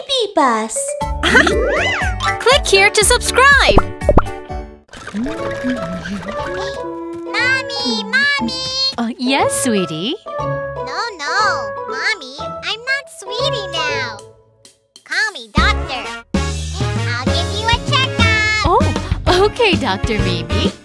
baby bus. Click here to subscribe. Mommy, Mommy! Uh, yes, sweetie. No, no. Mommy, I'm not sweetie now. Call me doctor. I'll give you a checkup. Oh, okay, Dr. Mimi.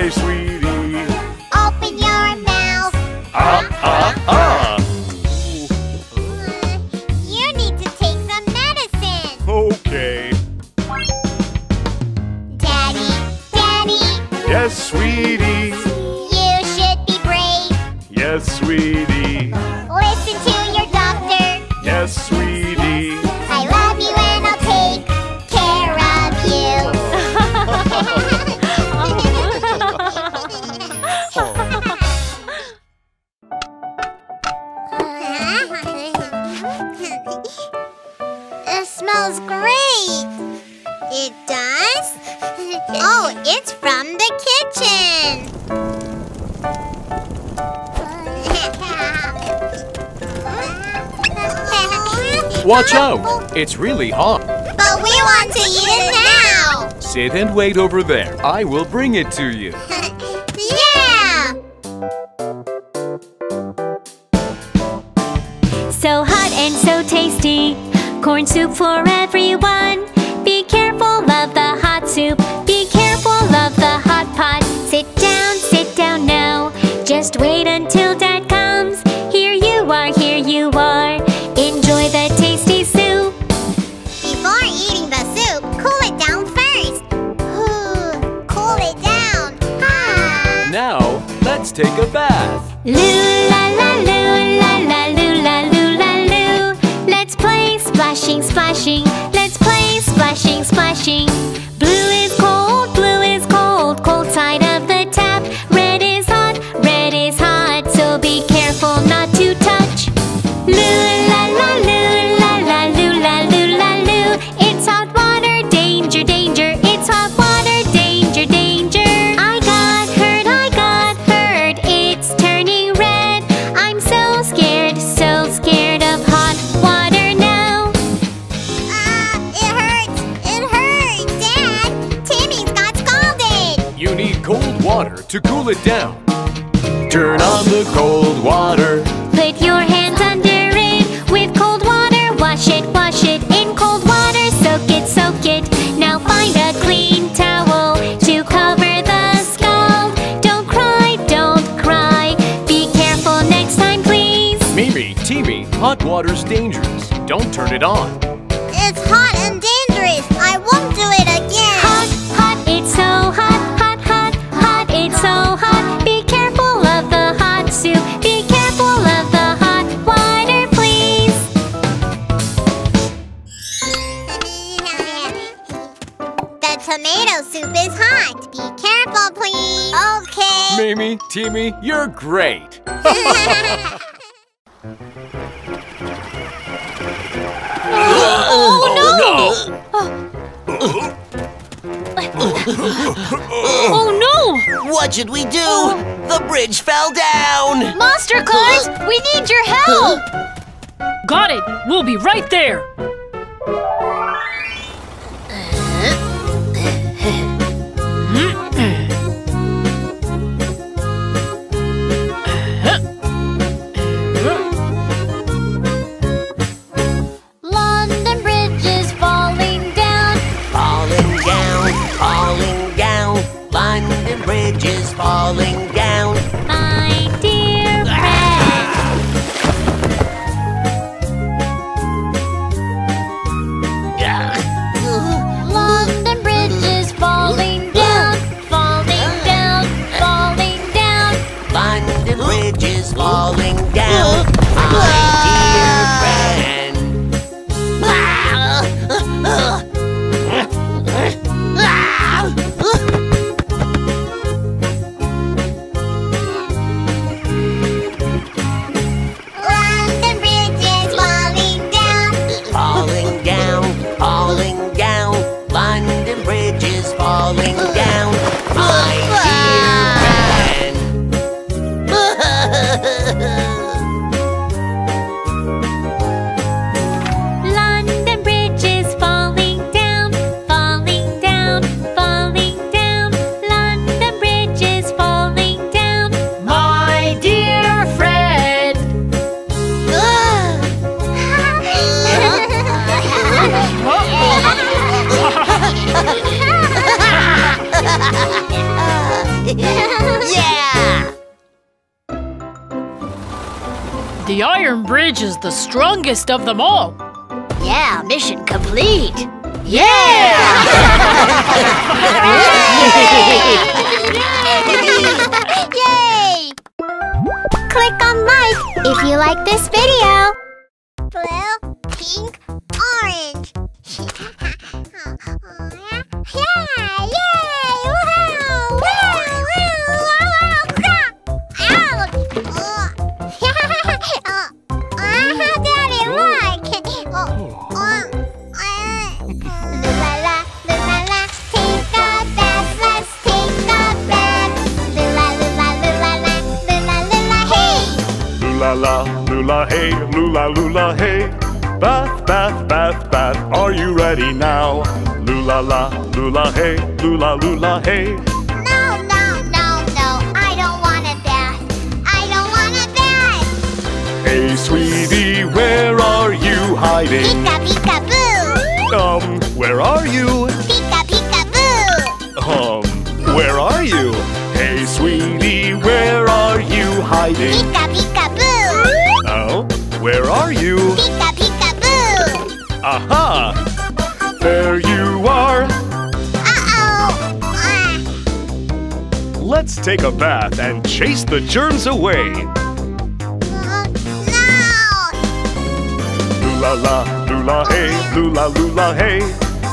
Okay, sweetie. Open your mouth. Ah, ah, ah. You need to take some medicine. Okay. Daddy, Daddy, Yes, sweetie. you should be brave. Yes, sweetie. It smells great. It does? Oh, it's from the kitchen. Watch out! It's really hot. But we want to eat it now. Sit and wait over there. I will bring it to you. tasty. Corn soup for everyone. Be careful of the hot soup. Be careful of the hot pot. Sit down, sit down now. Just wait until dad comes. Here you are, here you are. Enjoy the tasty soup. Before eating the soup, cool it down first. cool it down. Ah. Now, let's take a bath. Loo splashing, splashing. Let's play splashing, splashing. Water's dangerous. Don't turn it on. It's hot and dangerous. I won't do it again. Hot, hot, it's so hot, hot, hot, hot, it's so hot. Be careful of the hot soup. Be careful of the hot water, please. the tomato soup is hot. Be careful. Please. Okay. Mimi, Timmy, you're great. Oh no! What should we do? Oh. The bridge fell down! Monster Cars, we need your help! Got it! We'll be right there! Strongest of them all. Yeah, mission complete. Yay! Click on like if you like this video. Bath, bath, bath, bath. Are you ready now? Lula la, lula hey, lula lula hey. No, no, no, no, I don't want a bath. I don't want a bath. Hey, sweetie, where are you hiding? Pika pika boo. Um, where are you? Pika pika boo. Um, where are you? Hey, sweetie, where are you hiding? Pika pika boo. Oh, where are you? Pika pika boo. Aha! There you are. Uh-oh. Ah, Let's take a bath and chase the germs away. uh, no. Lula la, lula hey, lula lula hey.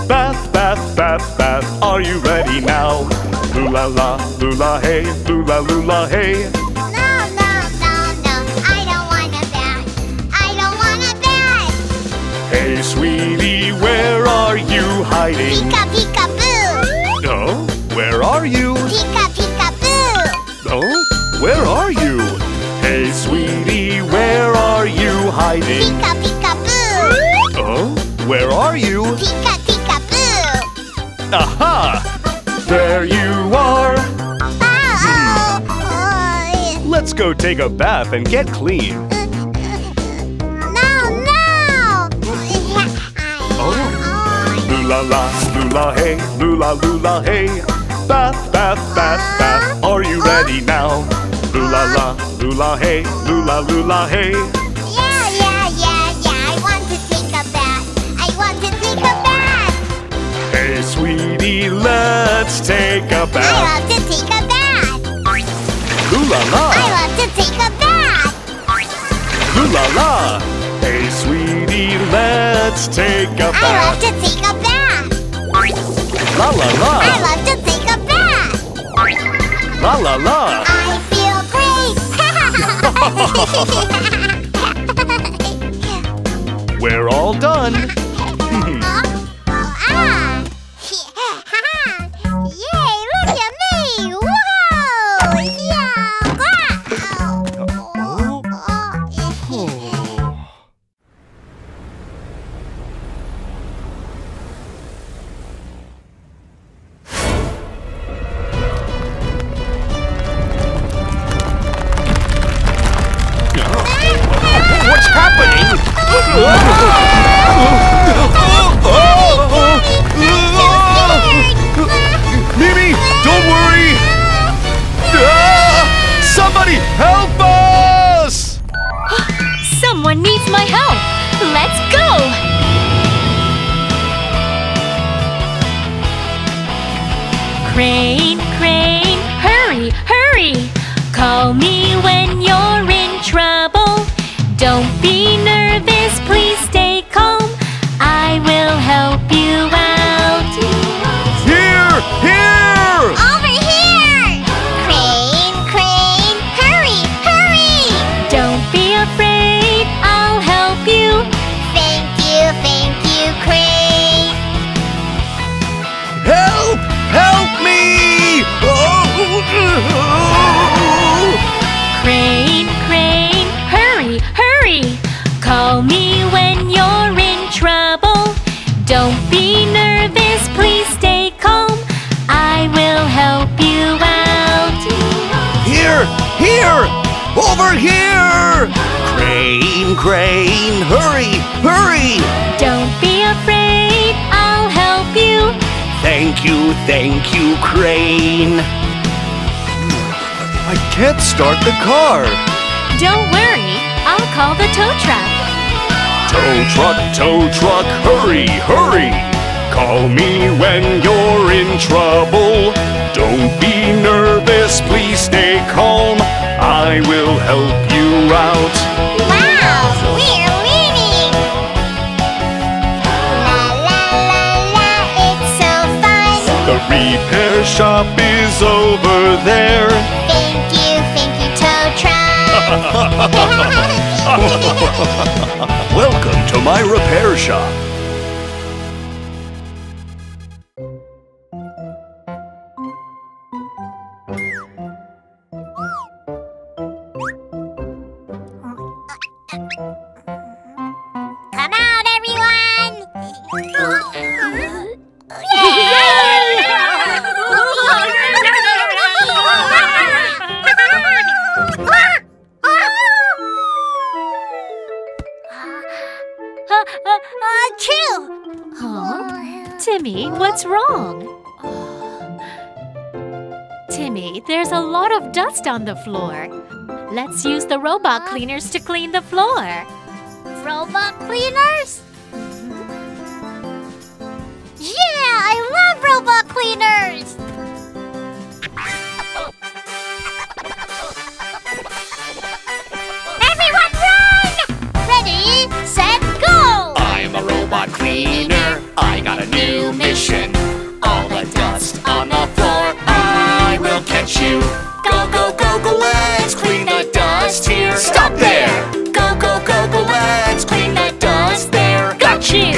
Bath, bath, bath, bath. Are you ready now? Lula la, lula hey, lula lula hey. Hiding? Pika pika boo. Oh, where are you? Pika pika boo. Oh, where are you? Hey, sweetie, where are you hiding? Pika pika boo. Oh, where are you? Pika pika boo. Aha! There you are. Oh, Let's go take a bath and get clean. Lula la, lula hey, lula lula hey. Bath, bath, bath, bath. Are you ready now? Lula la, lula hey, lula lula hey. Yeah, yeah, yeah, yeah. I want to take a bath. I want to take a bath. Hey, sweetie, let's take a I bath. I love to take a bath. Lula I la, love to take a bath. lula la. Hey, sweetie, let's take a I love to take a bath. La la I la. love to take a bath. La la la. I feel great. We're all done. Happening? Crane, hurry, hurry! Don't be afraid, I'll help you. Thank you, thank you, Crane. I can't start the car. Don't worry, I'll call the tow truck. Tow truck, tow truck, hurry, hurry! Call me when you're in trouble. Don't be nervous, please stay calm. I will help you out. Repair shop is over there. Thank you, thank you, tow truck! Welcome to my repair shop. Timmy, there's a lot of dust on the floor. Let's use the robot cleaners to clean the floor. Robot cleaners? Yeah, I love robot cleaners! Everyone run! Ready, set, go! I'm a robot cleaner. I got a new mission.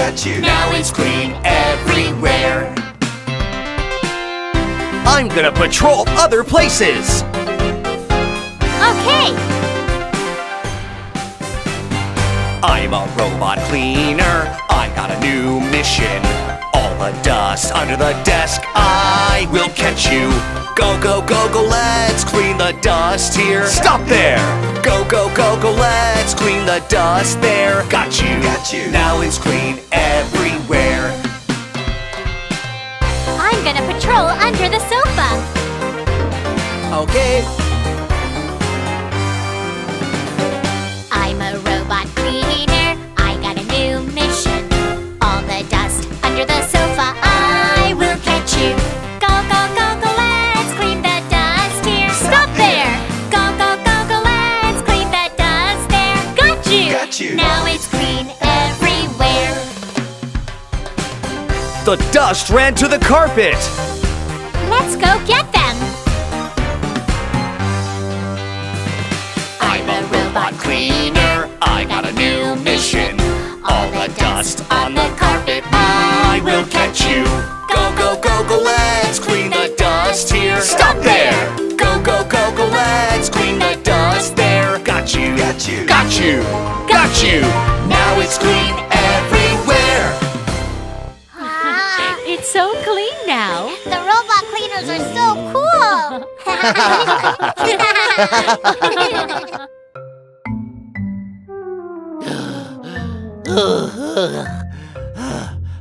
You! Now it's clean everywhere. I'm gonna patrol other places. Okay, I'm a robot cleaner. I got a new mission. All the dust under the desk, I will catch you. Go, go, go, go, let's clean the dust here. Stop there! Go, go, go, go, let's clean the dust there. Got you. Got you. Now it's clean everywhere. I'm gonna patrol under the sofa. Okay. ran to the carpet! Let's go get them! I'm a robot cleaner. I got a new mission. All the dust on the carpet, I will catch you. Go, go, go, go, let's clean the dust here. Stop there! Go, go, go, go, let's clean the dust there. Got you, got you, got you, got you. Got you.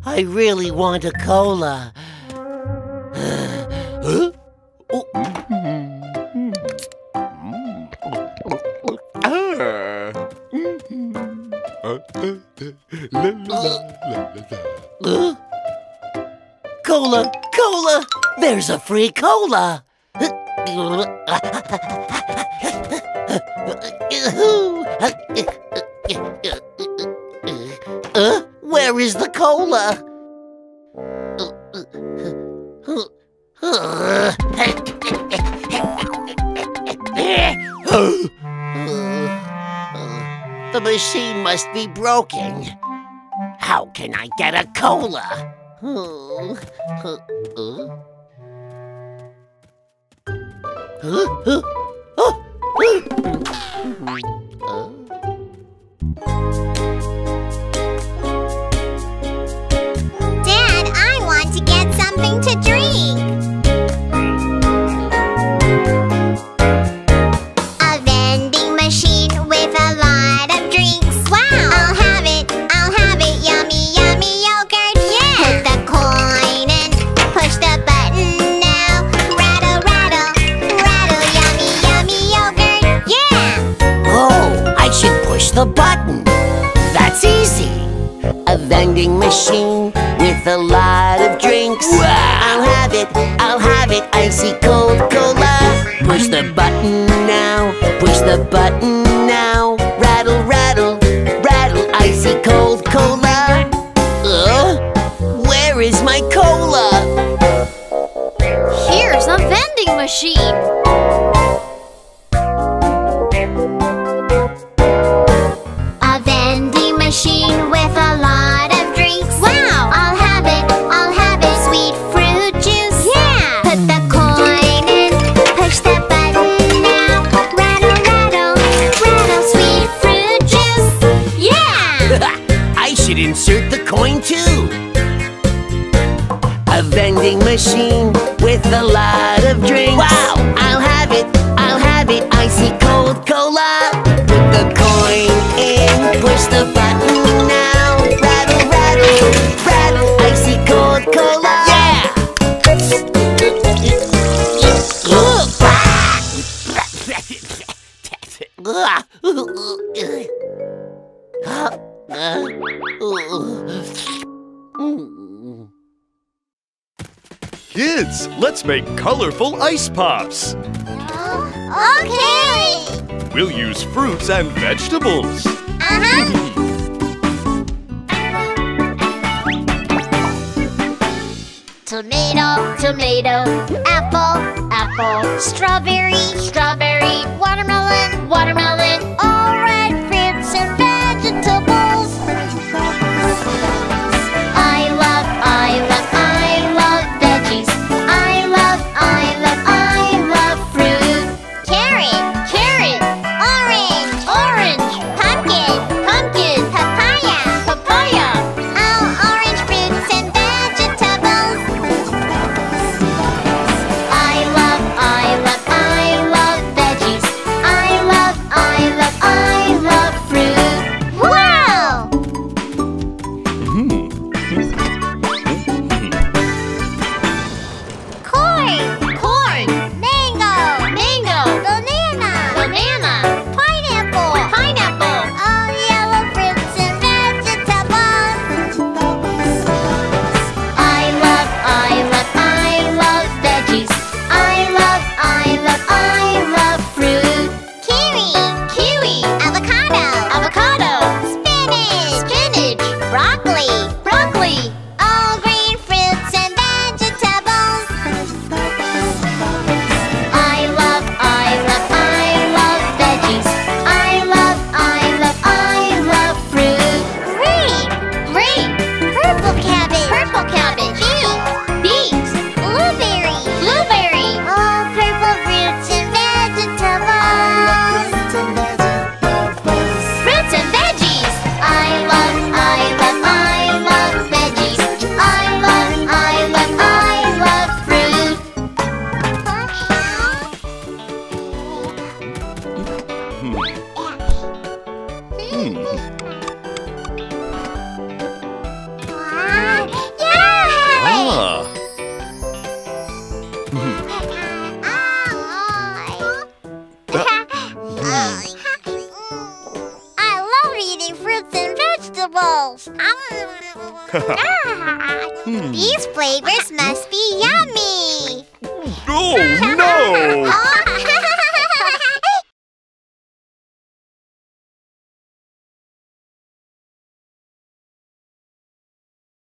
I really want a cola. Cola, cola! There's a free cola! Where is the cola? The machine must be broken. How can I get a cola? あ？っ have it, I'll have it. Icy cold cola Push the button now Push the button. could insert the coin too. A vending machine with a lot of drinks. Wow! I'll have it, I'll have it, icy cold make colorful ice pops. Okay! We'll use fruits and vegetables. Uh-huh. tomato, tomato, apple, apple, strawberry, strawberry. 음.